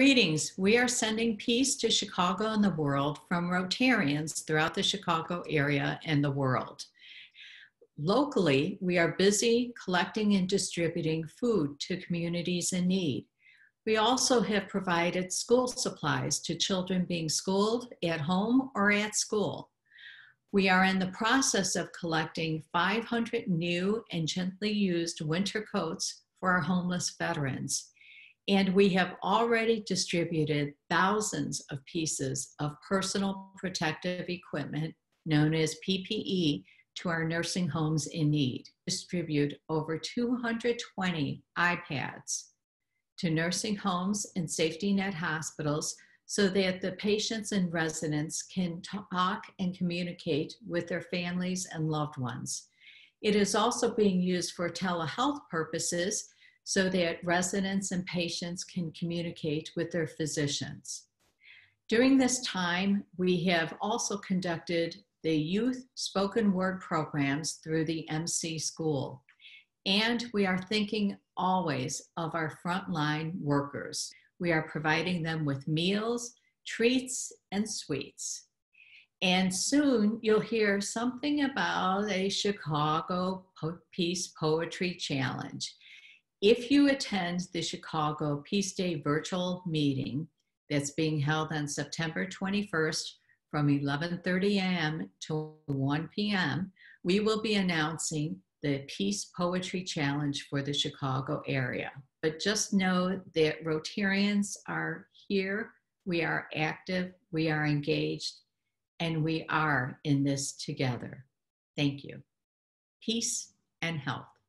Greetings. We are sending peace to Chicago and the world from Rotarians throughout the Chicago area and the world. Locally, we are busy collecting and distributing food to communities in need. We also have provided school supplies to children being schooled at home or at school. We are in the process of collecting 500 new and gently used winter coats for our homeless veterans. And we have already distributed thousands of pieces of personal protective equipment known as PPE to our nursing homes in need. Distribute over 220 iPads to nursing homes and safety net hospitals so that the patients and residents can talk and communicate with their families and loved ones. It is also being used for telehealth purposes so that residents and patients can communicate with their physicians. During this time, we have also conducted the youth spoken word programs through the MC School. And we are thinking always of our frontline workers. We are providing them with meals, treats, and sweets. And soon you'll hear something about a Chicago Peace Poetry Challenge. If you attend the Chicago Peace Day virtual meeting that's being held on September 21st from 11:30 a.m. to 1 p.m., we will be announcing the Peace Poetry Challenge for the Chicago area. But just know that Rotarians are here, we are active, we are engaged, and we are in this together. Thank you. Peace and health.